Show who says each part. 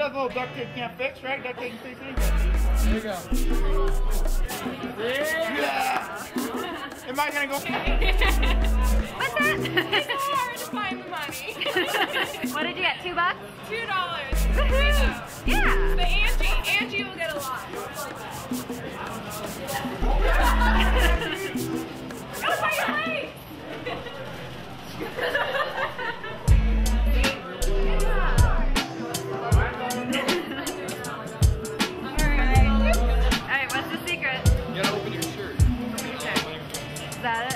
Speaker 1: that little duct tape can't fix, right? Duct tape can fix anything. There you go. Yeah! yeah. Am I gonna go?
Speaker 2: What's that?
Speaker 3: It's hard to find the money.
Speaker 2: what did you get? Two bucks?
Speaker 3: Two dollars.
Speaker 2: Yeah.
Speaker 3: But Angie, Angie will get a lot.
Speaker 2: That